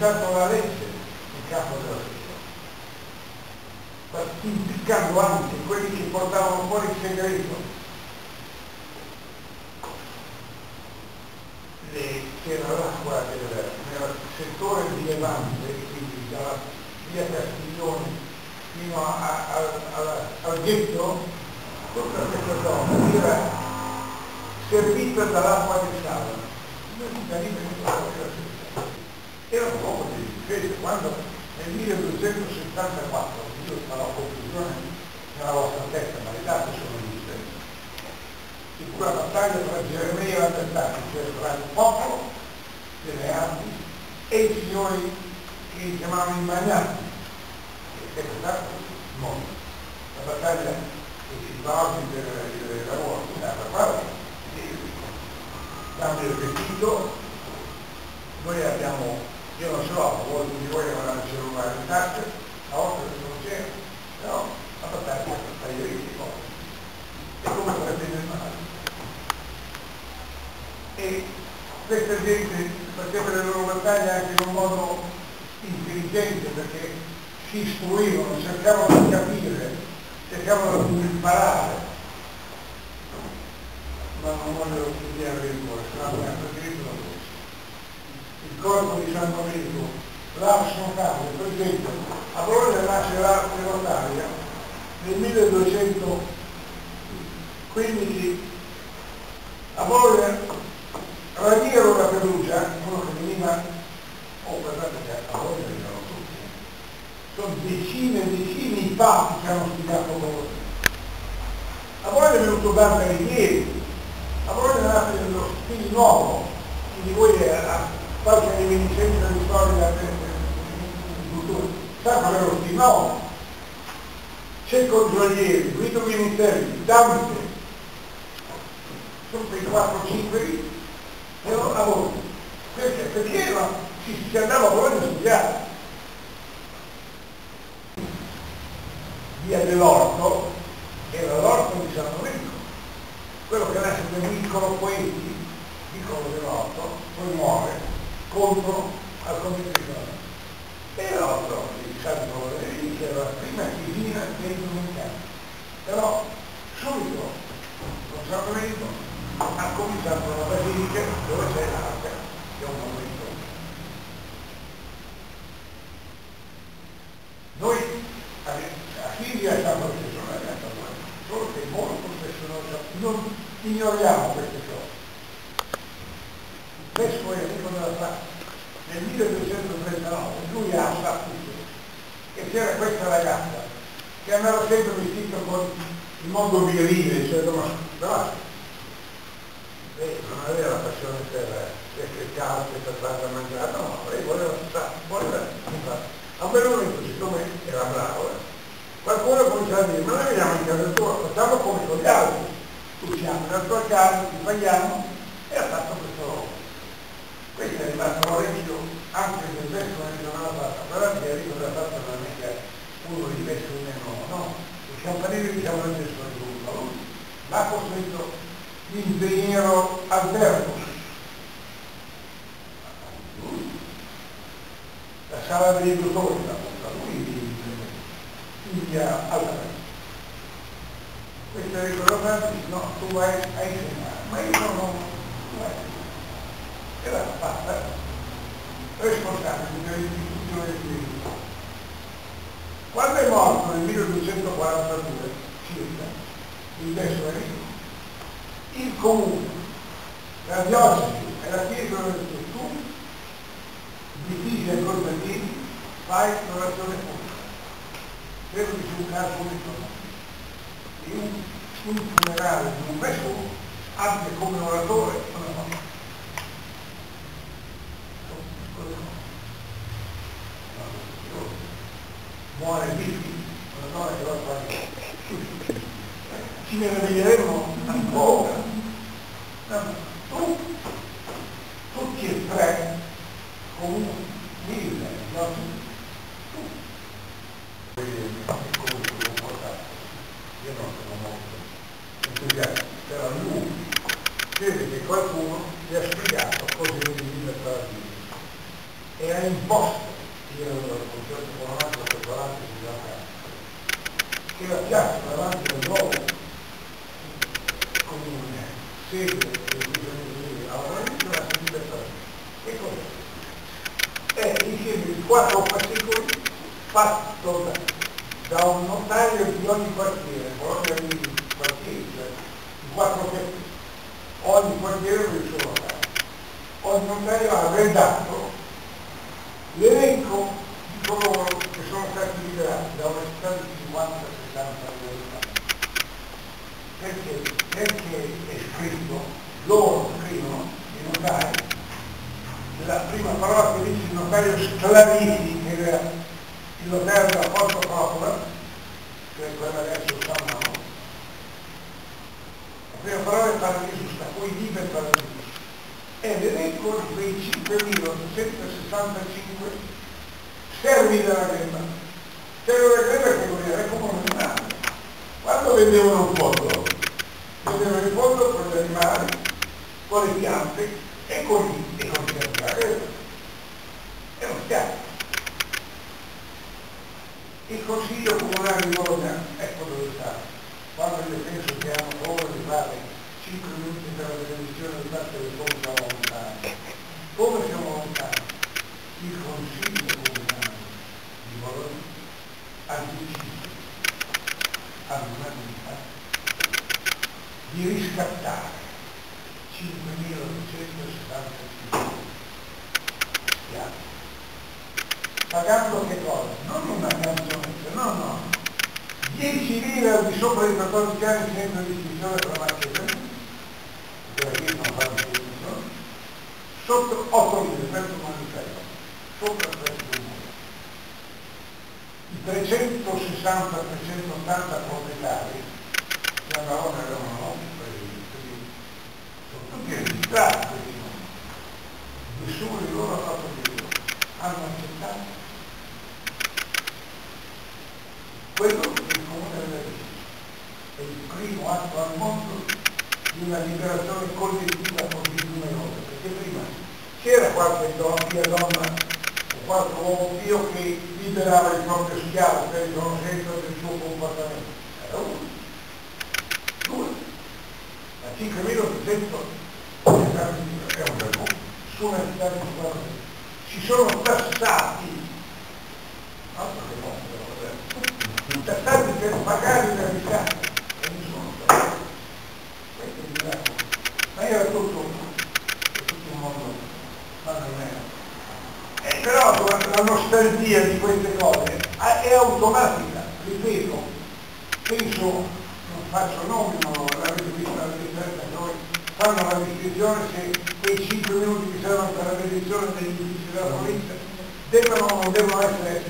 dato la legge in campo della scuola, impiccando anche quelli che portavano fuori il segreto. Le, c'era l'acqua del, nel settore di Levante, quindi dalla via Castiglione fino a, a, a, al ghetto, tutta questa zona era servita dall'acqua del Sala. Noi cittadini era un uomo di difesa quando nel 1274, io farò conclusione nella vostra testa, ma le date sono gli stessi, ci fu la battaglia tra Geremia e l'Albertano, cioè tra il popolo delle armi e i signori che li chiamavano i magnati, che è stato mondo. La battaglia che si oggi del, lavoro, la quale cambio il vestito, noi abbiamo io non ce l'ho, voi tutti voi avranno il cellulare in tasca, a volte non c'è, però la battaglia è battaglia di cose. E come sarebbe nel male. E questa gente faceva le loro battaglie anche in un modo intelligente perché si istruivano, cercavano di capire, cercavano di imparare. Ma non voglio studiare il cuore, se no mi ha preferito la il corpo di San Domenico, l'Ars Notale, per esempio, a Bologna nasce l'arte notaria nel 1215, a Bologna Raniero da Perugia, uno che veniva, oh guardate che a Bologna venivano tutti, sono decine e decine i papi che hanno studiato Bologna. A Bologna è venuto Dante Alighieri, a Bologna nasce lo stile nuovo, quindi voi qualche reminiscenza di storia del futuro. Sa qual è lo spin-off? C'è Congiolieri, Guido Ministeri, Dante, sono quei 4-5 lì, e non lavoro. Perché? Perché era, si, si andava Bologna a studiare. Via dell'Orto era l'orto di San Domenico, quello che nasce del piccolo Poeti, piccolo dell'Orto, poi muore, contro al competitore. E l'altro, il che era la prima dentro un campo. Però subito, con San Lorenzo, ha cominciato la basilica dove c'è l'arca, che è un momento. Noi a Silvia siamo stesso una realtà, solo che molto spesso non ignoriamo queste cose vescovo Enrico Sacca nel 1239 lui ha saputo che c'era questa ragazza che andava sempre vestita con il mondo virile, cioè però lei non aveva la passione per queste calze, per fare da mangiare, no, lei voleva voleva a quel momento siccome era bravo, eh, qualcuno cominciava a dire, ma noi veniamo in casa tua, facciamo come con gli altri, usciamo dalla tua casa, ti paghiamo, e ha fatto questo lavoro. Questo Lorenzo anche se penso che non però che Enrico l'ha fatto è che uno di questo meno, no? Il campanile diciamo non c'è solo uno, l'ha costruito l'ingegnero Alberto. La sala degli esecutori l'ha fatta lui in via Alberto. Questo è Roberti, no, tu vai a insegnare, ma io non ho, vai era fatta responsabile dell'istituzione del diritto. Quando è morto nel 1242 circa il vescovo il comune, la diocesi e la chiesa del Gesù, divisi e Corvellini, fai l'orazione pubblica. Credo che sia un caso unico. E un, un funerale di un vescovo abbia come oratore una donna. muore Bifi, una donna che va a fare ci meraviglieremo ancora. Tu, tutti e tre, comunque, mille, no? Tu. Come si comportare? Io non sono molto entusiasta, però lui crede che qualcuno gli ha spiegato cosa vuol dire la vita. era imposto, io ero dal concerto economico per 40 che la piazza davanti al nuovo comune, sede del bisogno a una la libertà. Cos'è? È insieme di quattro fascicoli fatto da, da, un notaio di ogni quartiere, Bologna di quartieri, cioè di quattro quartieri. Ogni quartiere il suo notaio. Ogni notaio ha redatto l'elenco di coloro che sono stati liberati da una città di 50 perché, perché è scritto, loro scrivono, i notai, la prima parola che dice il notaio Sclarisi, che era il notaio della Porta Propola, che è quella adesso San la prima parola è paradiso, sta poi vive paradiso. È l'elenco di quei 5.865 servi della Greba c'era la greve che voleva è come un animale. Quando vendevano un fondo, vendevano il fondo con gli animali, con le piante e con gli, e con gli animali. È uno schiaffo. Il Consiglio Comunale di Bologna, ecco dove sta. Quando io penso che hanno paura di fare 5 minuti per la televisione di parte del come siamo lontani. Come siamo lontani? Il Consiglio Comunale di Bologna all'ucciso all'umanità di riscattare 5.275 schiavi pagando che cosa? non una canzone no no. 10 lire al di sopra di 14 anni senza distinzione tra maschio e femmina perché non fa distinzione sotto 8 lire un manifesto sopra questo 360-380 proprietari che volta erano noti sono tutti registrati questi nomi nessuno di loro ha fatto niente hanno accettato quello che il comune della vita è il primo atto al mondo di una liberazione collettiva così numerosa perché prima c'era qualche donna qualche uomo pio che liberava il proprio schiavo per riconoscenza del suo comportamento. Era uno. Due. Da 5.800 è un vergogno. Su una città di sono tassati, altro che mondo, tassati per pagare i riscatto e nessuno tassati. Questo è il miracolo. Ma era tutto, tutto un mondo, ma non era però la nostalgia di queste cose è automatica, ripeto, penso, non faccio nomi, ma l'avete visto la differenza noi fanno la distinzione se quei 5 minuti che servono per la mediazione degli uffici della polizia devono devono essere